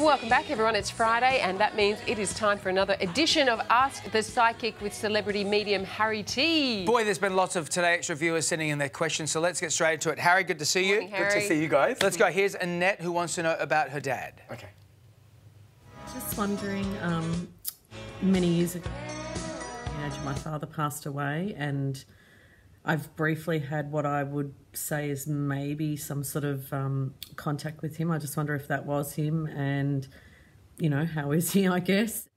Welcome back, everyone. It's Friday, and that means it is time for another edition of Ask the Psychic with celebrity medium Harry T. Boy, there's been lots of Today Extra viewers sending in their questions, so let's get straight into it. Harry, good to see Morning, you. Harry. Good to see you guys. Let's go. Here's Annette who wants to know about her dad. Okay. Just wondering, um, many years ago, you know, my father passed away, and I've briefly had what I would say is maybe some sort of um, contact with him. I just wonder if that was him, and you know, how is he? I guess.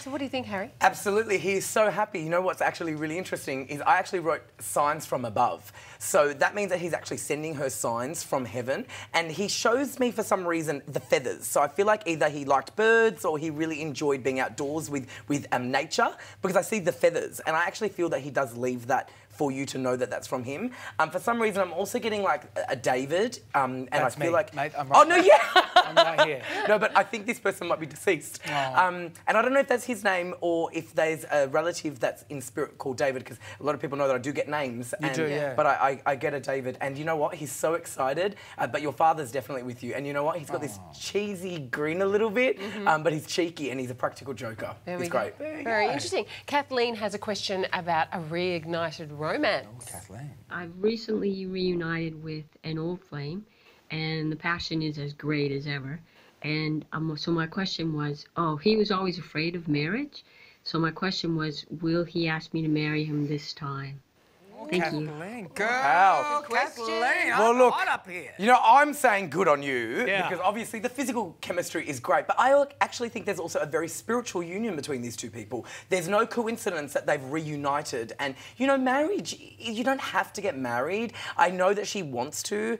So, what do you think, Harry? Absolutely, he is so happy. You know what's actually really interesting is I actually wrote signs from above. So that means that he's actually sending her signs from heaven, and he shows me for some reason the feathers. So I feel like either he liked birds or he really enjoyed being outdoors with with um, nature because I see the feathers, and I actually feel that he does leave that for you to know that that's from him. Um, for some reason, I'm also getting like a David, um, and That's I feel me, like mate. I'm oh no, yeah. I'm right here. no, but I think this person might be deceased. Um, and I don't know if that's his name or if there's a relative that's in spirit called David, because a lot of people know that I do get names. You and, do, yeah. But I, I, I get a David, and you know what? He's so excited. Uh, but your father's definitely with you, and you know what? He's got this cheesy grin a little bit, um, but he's cheeky and he's a practical joker. There he's we go. great. Very interesting. Kathleen has a question about a reignited romance. Kathleen. I've recently reunited with an old flame, and the passion is as great as ever. And um, so my question was, oh, he was always afraid of marriage. So my question was, will he ask me to marry him this time? Thank you. Kathleen, girl. Wow. Kathleen, Well, look, hot up here. You know, I'm saying good on you Yeah. because obviously the physical chemistry is great, but I actually think there's also a very spiritual union between these two people. There's no coincidence that they've reunited, and you know, marriage, you don't have to get married. I know that she wants to.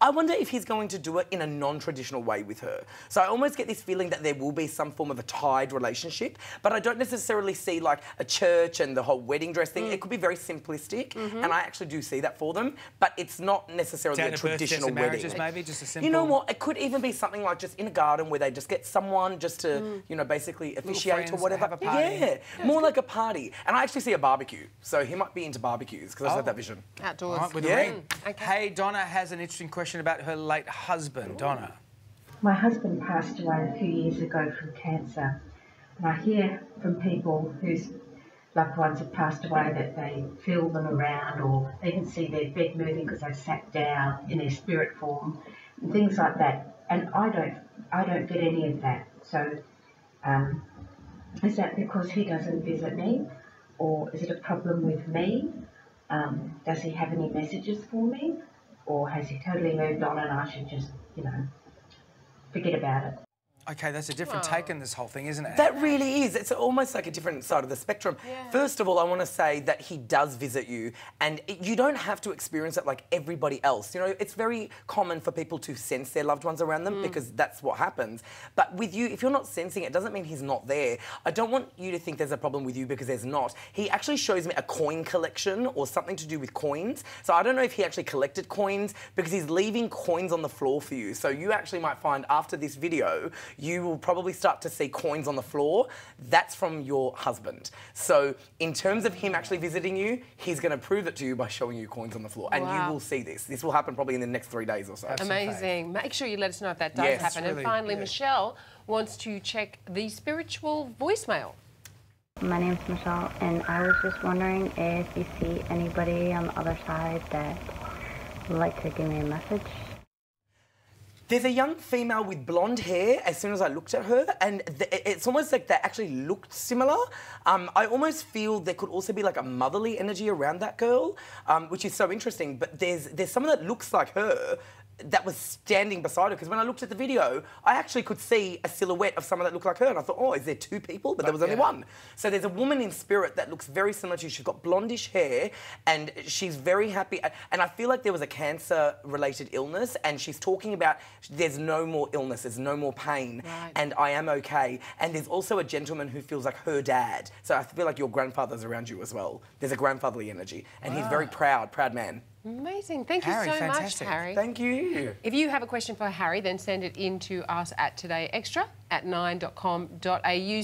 I wonder if he's going to do it in a non traditional way with her. So I almost get this feeling that there will be some form of a tied relationship, but I don't necessarily see like a church and the whole wedding dress thing. It could be very simplistic, Mm-hmm. and I actually do see that for them, but it's not necessarily Down a to birth, traditional deaths wedding. maybe just a simple. You know what? It could even be something like just in a garden where they just get someone just to, mm. you know, basically officiate or whatever. have a party. Yeah, more like a party. And I actually see a barbecue, so he might be into barbecues because I just Oh. have that vision. Oh, outdoors. Right, with Yeah. the ring. Okay. Hey, Donna has an interesting question about her late husband. Donna. My husband passed away a few years ago from cancer, and I hear from people whose loved ones have passed away that they feel them around or they can see their bed moving because they sat down in their spirit form and things like that. And I don't, I don't get any of that. So, um, is that because he doesn't visit me, or is it a problem with me? Um, does he have any messages for me, or has he totally moved on and I should just, you know, forget about it? Okay, that's a different take on this whole thing, isn't it? That really is. It's almost like a different side of the spectrum. Yeah. First of all, I want to say that he does visit you, and you don't have to experience it like everybody else. You know, it's very common for people to sense their loved ones around them mm. because that's what happens. But with you, if you're not sensing it, doesn't mean he's not there. I don't want you to think there's a problem with you because there's not. He actually shows me a coin collection or something to do with coins. So I don't know if he actually collected coins because he's leaving coins on the floor for you. So you actually might find after this video, you will probably start to see coins on the floor. That's from your husband. So in terms of him actually visiting you, he's going to prove it to you by showing you coins on the floor. And Wow. you will see this. This will happen probably in the next three days or so. Amazing. Make sure you let us know if that does Yes, happen. really, and finally, yeah. Michelle wants to check the spiritual voicemail. My name's Michelle, and I was just wondering if you see anybody on the other side that would like to give me a message. There's a young female with blonde hair as soon as I looked at her, and it's almost like they actually looked similar. Um, I almost feel there could also be like a motherly energy around that girl, um, which is so interesting. But there's there's someone that looks like her that was standing beside her because when I looked at the video, I actually could see a silhouette of someone that looked like her, and I thought, oh, is there two people? But there was only yeah. one. So there's a woman in spirit that looks very similar to you. She's got blondish hair, and she's very happy. And I feel like there was a cancer-related illness, and she's talking about there's no more illness, there's no more pain, Right. and I am okay. And there's also a gentleman who feels like her dad. So I feel like your grandfather's around you as well. There's a grandfatherly energy, and he's very proud, proud man. Amazing. Thank you so fantastic. much, Harry. Thank you. If you have a question for Harry, then send it in to us at Today Extra at 9.com.au.